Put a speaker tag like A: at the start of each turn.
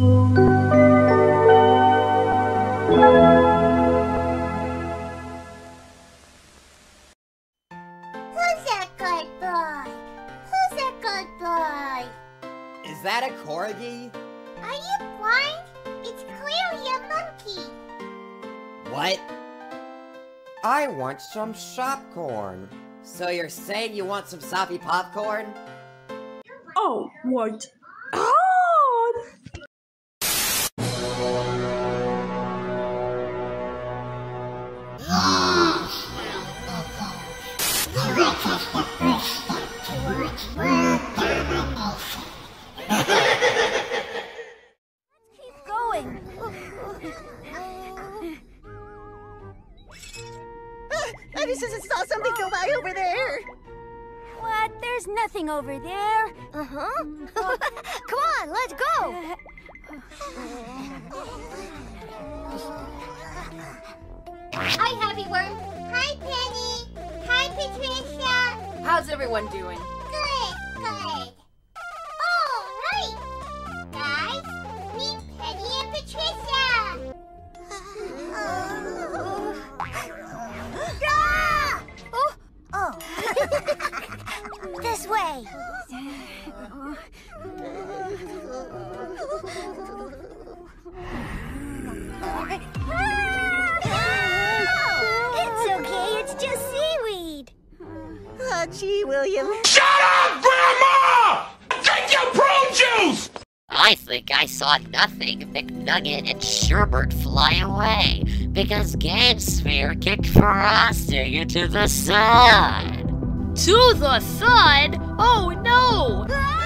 A: Who's that good boy? Who's a good boy?
B: Is that a corgi?
A: Are you blind? It's clearly a monkey.
B: What?
C: I want some popcorn.
B: So you're saying you want some soppy popcorn?
D: Oh, what?
E: I just saw something go by over there.
A: What? There's nothing over there. Uh huh. Come on, let's go. Hi, Happy Worm. Hi, Penny. Hi, Patricia.
F: How's everyone doing?
A: Good, good. All right. Guys, meet Penny and Patricia. Ah! Oh, oh. this way. It's
E: Oh, gee, William.
G: I think I saw nothing McNugget and Sherbert fly away because Gamesphere kicked Frosty into the sun.
F: To the sun? Oh no!
A: Ah!